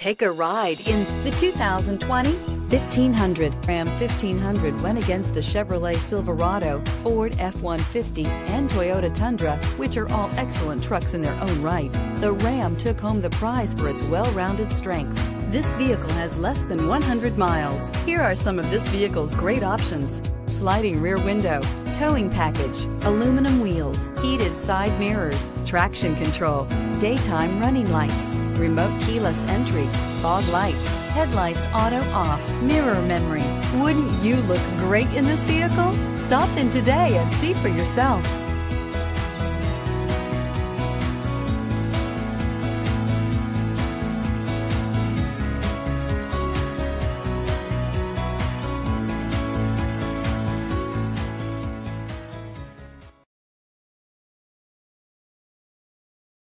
Take a ride in the 2020 1500. Ram 1500 went against the Chevrolet Silverado, Ford F-150, and Toyota Tundra, which are all excellent trucks in their own right. The Ram took home the prize for its well-rounded strengths. This vehicle has less than 100 miles. Here are some of this vehicle's great options. Sliding rear window, towing package, aluminum wheels, side mirrors, traction control, daytime running lights, remote keyless entry, fog lights, headlights auto off, mirror memory. Wouldn't you look great in this vehicle? Stop in today and see for yourself.